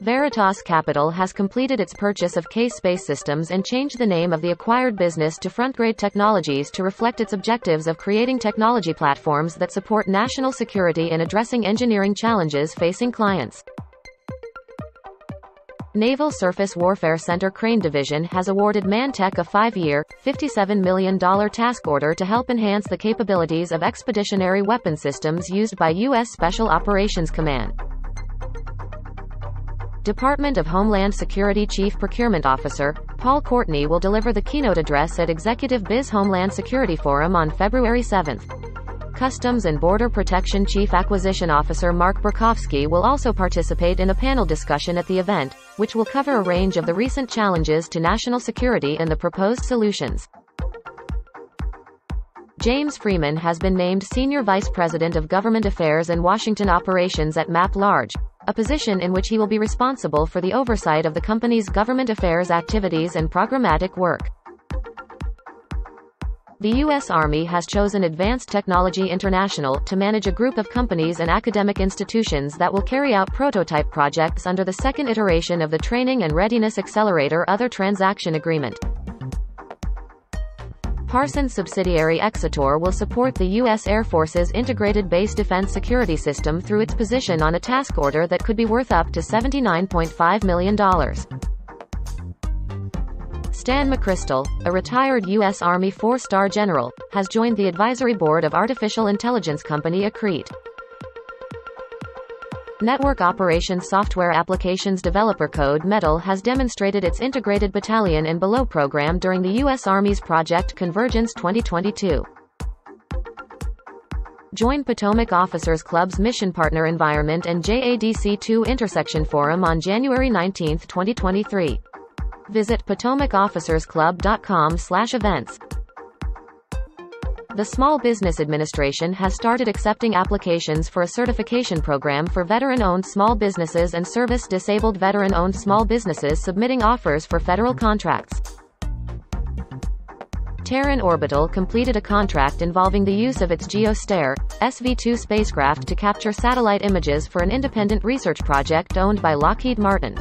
Veritas Capital has completed its purchase of CAES Space Systems and changed the name of the acquired business to Frontgrade Technologies to reflect its objectives of creating technology platforms that support national security and addressing engineering challenges facing clients. Naval Surface Warfare Center Crane Division has awarded ManTech a five-year, $57 million task order to help enhance the capabilities of expeditionary weapon systems used by U.S. Special Operations Command. Department of Homeland Security Chief Procurement Officer, Paul Courtney will deliver the keynote address at ExecutiveBiz Homeland Security Forum on February 7. Customs and Border Protection Chief Acquisition Officer Mark Borkowski will also participate in a panel discussion at the event, which will cover a range of the recent challenges to national security and the proposed solutions. James Freeman has been named Senior Vice President of Government Affairs and Washington Operations at MapLarge, a position in which he will be responsible for the oversight of the company's government affairs activities and programmatic work. The U.S. Army has chosen Advanced Technology International to manage a group of companies and academic institutions that will carry out prototype projects under the second iteration of the Training and Readiness Accelerator Other Transaction Agreement. Parsons subsidiary Xator will support the U.S. Air Force's Integrated Base Defense Security System through its position on a task order that could be worth up to $79.5 million. Stan McChrystal, a retired U.S. Army four-star general, has joined the advisory board of artificial intelligence company Accrete. Network Operations Software Applications Developer CodeMettle has demonstrated its integrated battalion and below program during the U.S. Army's Project Convergence 2022. Join Potomac Officers Club's Mission Partner Environment and JADC2 Intersection Forum on January 19, 2023. Visit potomacofficersclub.com/events. The Small Business Administration has started accepting applications for a certification program for veteran-owned small businesses and service-disabled veteran-owned small businesses submitting offers for federal contracts. Terran Orbital completed a contract involving the use of its GeoStare SV2 spacecraft to capture satellite images for an independent research project owned by Lockheed Martin.